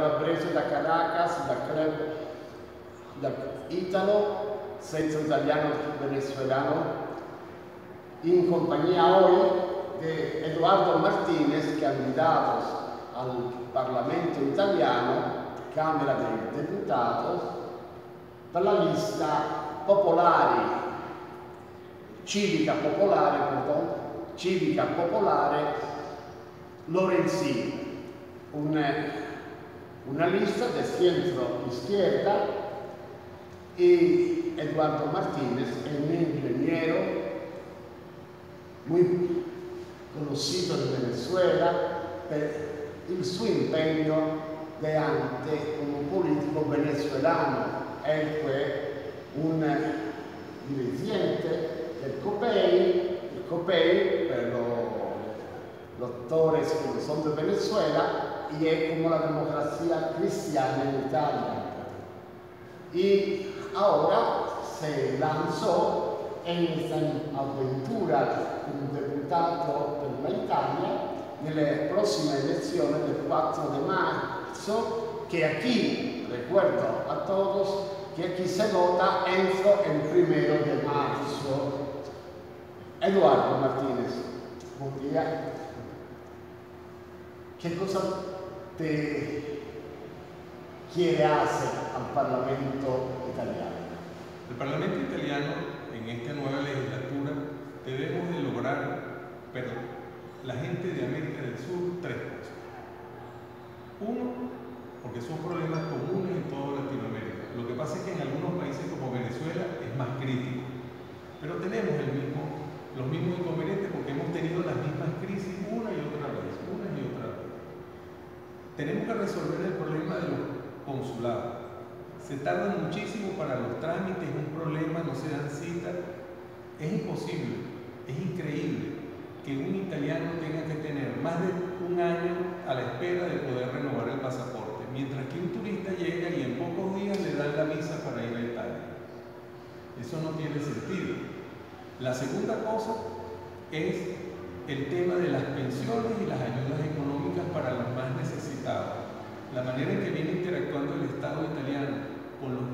calabrese da Caracas, da club da Italo, senza italiano venezuelano, in compagnia hoy de Eduardo Martínez, candidato al Parlamento italiano, Camera dei Deputados, per la lista Popolari, Civica Popolare, perdón, Civica Popolare Lorenzini, un, una lista de centro izquierda y Eduardo Martínez un ingeniero muy conocido en Venezuela per il suo impegno ante un politico venezuelano. Él fue un dirigente del COPEI, el COPEI per los doctores que son de Venezuela y es como la democracia cristiana en Italia. Y ahora se lanzó en esta aventura como diputato per la Italia nelle prossime elezioni del 4 de marzo, que aquí, recuerdo a todos, que aquí se vota entro el primero de marzo. Eduardo Martínez, buen día. ¿Qué cosa te hacer al Parlamento italiano? El Parlamento italiano, en esta nueva legislatura, debemos de lograr, pero la gente de América del Sur, tres cosas. Uno, porque son problemas comunes en toda Latinoamérica. Lo que pasa es que en algunos países como Venezuela es más crítico, pero tenemos los mismos inconvenientes porque hemos tenido las mismas crisis una y otra vez, una y otra vez. Tenemos que resolver el problema de los consulados. Se tarda muchísimo para los trámites, es un problema, no se dan citas. Es imposible, es increíble que un italiano tenga que tener más de un año a la espera de poder renovar el pasaporte, mientras que un turista llega y en pocos días le dan la visa para ir a Italia. Eso no tiene sentido. La segunda cosa es el tema de las pensiones y las ayudas económicas para los más necesitados. La manera en que viene interactuando el Estado italiano con los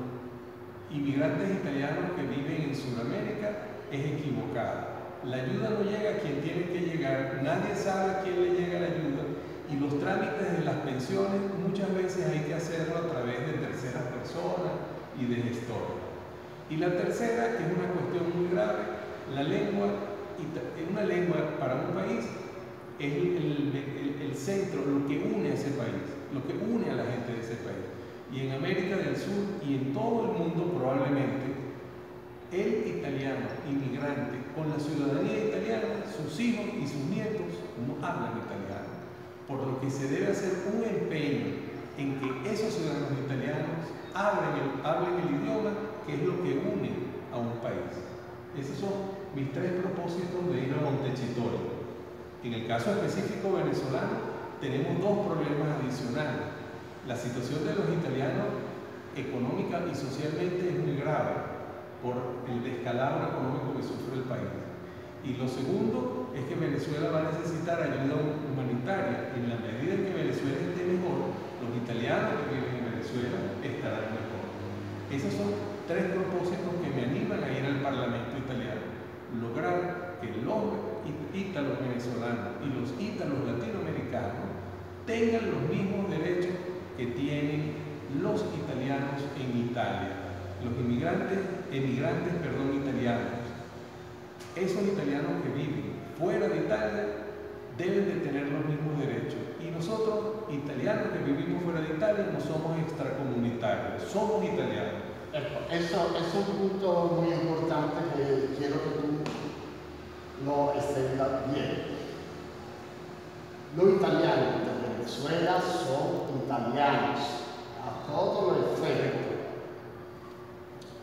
inmigrantes italianos que viven en Sudamérica es equivocada. La ayuda no llega a quien tiene que llegar, nadie sabe a quién le llega la ayuda y los trámites de las pensiones muchas veces hay que hacerlo a través de terceras personas y de gestores. Y la tercera, que es una cuestión muy grave, la lengua, una lengua para un país es el, el centro, lo que une a ese país, lo que une a la gente de ese país. Y en América del Sur y en todo el mundo probablemente el italiano inmigrante con la ciudadanía italiana, sus hijos y sus nietos no hablan italiano, por lo que se debe hacer un empeño en que esos ciudadanos italianos hablen el, hablen el idioma que es lo que une a un país. Esos son mis tres propósitos de ir a Montecitorio. En el caso específico venezolano, tenemos dos problemas adicionales. La situación de los italianos económica y socialmente es muy grave por el descalabro económico que sufre el país. Y lo segundo es que Venezuela va a necesitar ayuda humanitaria. En la medida en que Venezuela esté mejor, los italianos que viven en Venezuela estarán mejor. Esos son tres propósitos que me animan a ir al Parlamento italiano. Lograr que los ítalos venezolanos y los ítalos latinoamericanos tengan los mismos derechos que tienen los italianos en Italia los inmigrantes, emigrantes, perdón, italianos, esos italianos que viven fuera de Italia deben de tener los mismos derechos. Y nosotros, italianos que vivimos fuera de Italia, no somos extracomunitarios, somos italianos. Eso, es un punto muy importante que quiero que tú lo extendas bien. Los italianos de Venezuela son italianos a todo lo efecto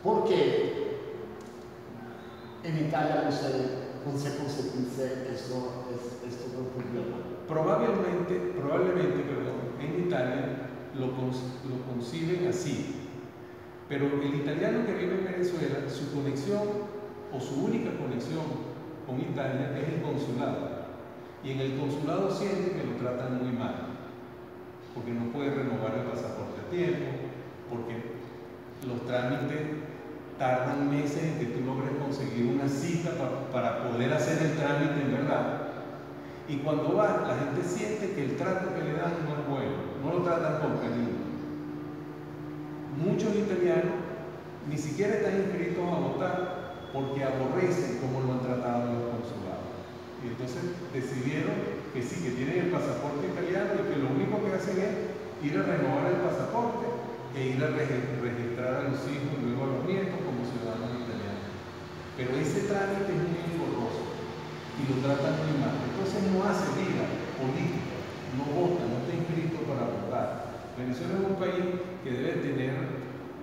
porque en Italia no se, no se esto, esto problema. Probablemente, probablemente, perdón, en Italia lo, lo conciben así, pero el italiano que vive en Venezuela, su conexión o su única conexión con Italia es el consulado. Y en el consulado siente que lo tratan muy mal, porque no puede renovar el pasaporte tiempo, porque los trámites tardan meses en que tú logres conseguir una cita para poder hacer el trámite en verdad. Y cuando vas, la gente siente que el trato que le dan no es bueno, no lo tratan con cariño. Muchos italianos ni siquiera están inscritos a votar porque aborrecen cómo lo han tratado los consulados. Y entonces decidieron que sí, que tienen el pasaporte italiano y que lo único que hacen es ir a renovar el pasaporte e ir a registrar a los hijos y luego a los nietos como ciudadanos italianos. Pero ese trámite es muy engorroso y lo tratan muy mal. Entonces no hace vida política, no vota, no está inscrito para votar. Venezuela es un país que debe tener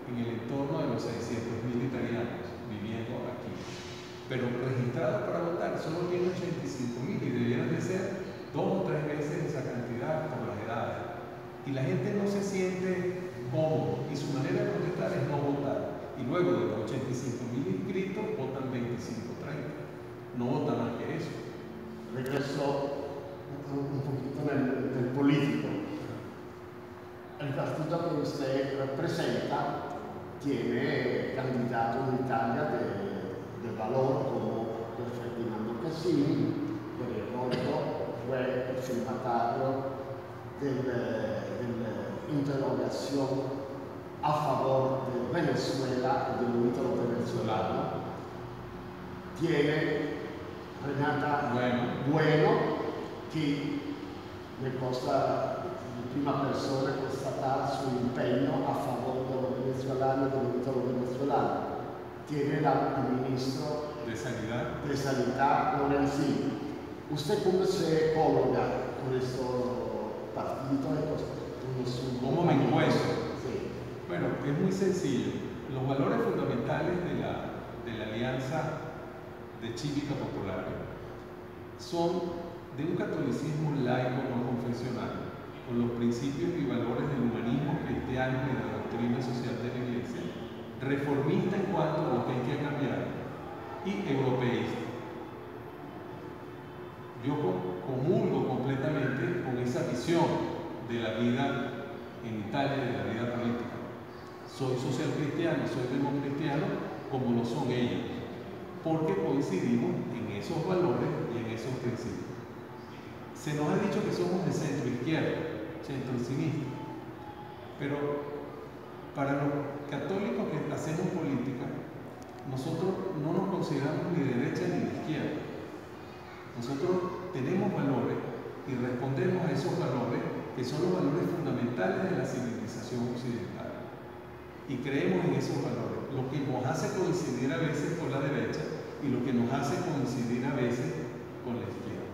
en el entorno de los 600.000 italianos viviendo aquí. Pero registrados para votar solo tiene 85.000 y debieran de ser dos o tres veces esa cantidad por las edades. Y la gente no se siente cómodo y su manera de protestar es no votar. Y luego de los 85.000 inscritos votan 25 no vota más que eso. Regreso un poquito en el político. El partido que usted representa tiene candidato en Italia de, de valor como Ferdinando Cassini, que recuerdo fue el firmatario de la interrogación a favor de Venezuela y del mito venezolano. Tiene Renata bueno. bueno che mi possa in prima persona constatare su impegno a favore del venezuelano e dell'intero venezuelano. Tiene la, el ministro de Sanidad, de Sanidad Lorenzi. ¿Usted cómo se coloca con este partido y con su ¿Cómo me encuentro? Sí. Bueno, es muy sencillo. Los valores fundamentales de la, de la alianza de Cívica Popular son de un catolicismo laico no confesional, con los principios y valores del humanismo cristiano y de la doctrina social de la Iglesia, reformista en cuanto a lo que hay que cambiar y europeísta. Yo comulgo completamente con esa visión de la vida en Italia, de la vida política. Soy social cristiano, soy democristiano, como lo son ellos porque coincidimos en esos valores y en esos principios. Se nos ha dicho que somos de centro izquierda, centro cinismo, pero para los católicos que hacemos política, nosotros no nos consideramos ni de derecha ni de izquierda. Nosotros tenemos valores y respondemos a esos valores que son los valores fundamentales de la civilización occidental. Y creemos en esos valores lo que nos hace coincidir a veces con la derecha y lo que nos hace coincidir a veces con la izquierda.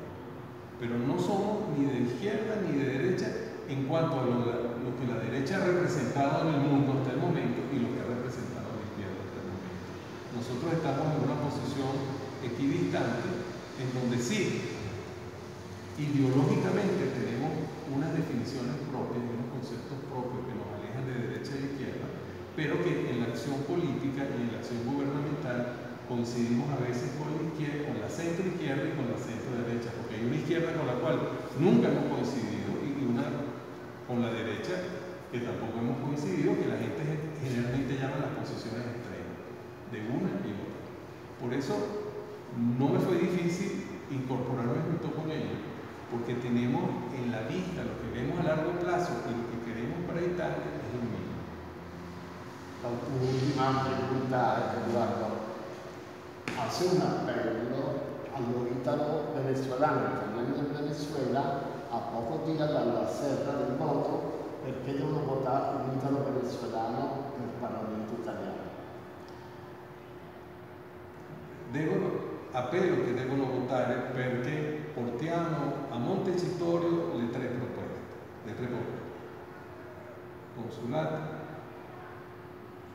Pero no somos ni de izquierda ni de derecha en cuanto a lo, que la derecha ha representado en el mundo hasta el momento y lo que ha representado la izquierda hasta el momento. Nosotros estamos en una posición equidistante en donde sí, ideológicamente tenemos unas definiciones propias unos conceptos propios que nos alejan de derecha e izquierda, pero que en la acción política y en la acción gubernamental coincidimos a veces con la izquierda, con la centro izquierda y con la centro derecha, porque hay una izquierda con la cual nunca y una con la derecha que tampoco hemos coincidido, que la gente generalmente llama las posiciones extremas, de una y otra. Por eso no me fue difícil incorporarme junto con ellos, porque tenemos en la vista lo que vemos a largo plazo y lo que queremos para Italia es lo mismo. Un'ultima pregunta riguardo. Hace un appello all'italo venezuelano, italiani del Venezuela, a poco días dalla serra del voto perché devono votare un italo venezuelano nel Parlamento italiano. Devono, appello che devono votare perché portiamo a Montecitorio le tre proposte, le tre proposte. Consulate,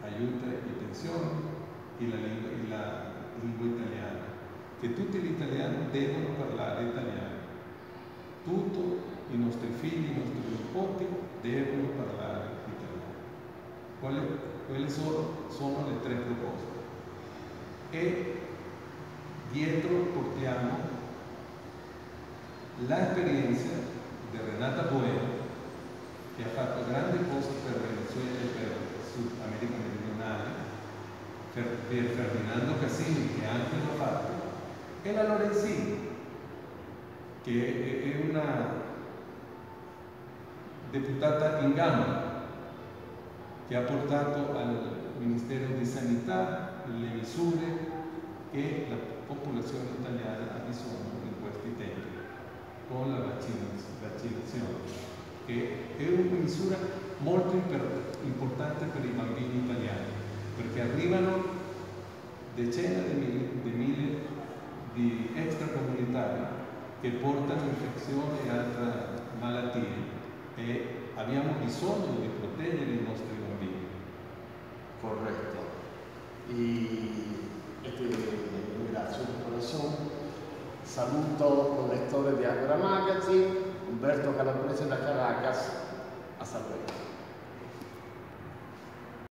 aiuto e pensioni e la, lingua, e la lingua italiana, che tutti gli italiani devono parlare italiano. Tutti i nostri figli, i nostri nipoti devono parlare italiano. Quali, quelle sono, sono le tre proposte. E dietro portiamo l'esperienza di Renata Boero, che ha fatto grandi cose per Venezuela Pier Ferdinando Cassini che anche l'ho fatto, e la Lorenzini, che è una deputata in gamba che ha portato al Ministero di Sanità le misure che la popolazione italiana ha bisogno in questi tempi con la vaccinazione, che è una misura molto importante per i bambini italiani, perché arrivano decine di mille, di, mille di extracomunitari che portano infezioni e altre malattie e abbiamo bisogno di proteggere i nostri bambini. Corretto. Y este, ringrazio di corazón. Saluto col lettore di Agora Magazine, Umberto Calabrese da Caracas. Hasta luego.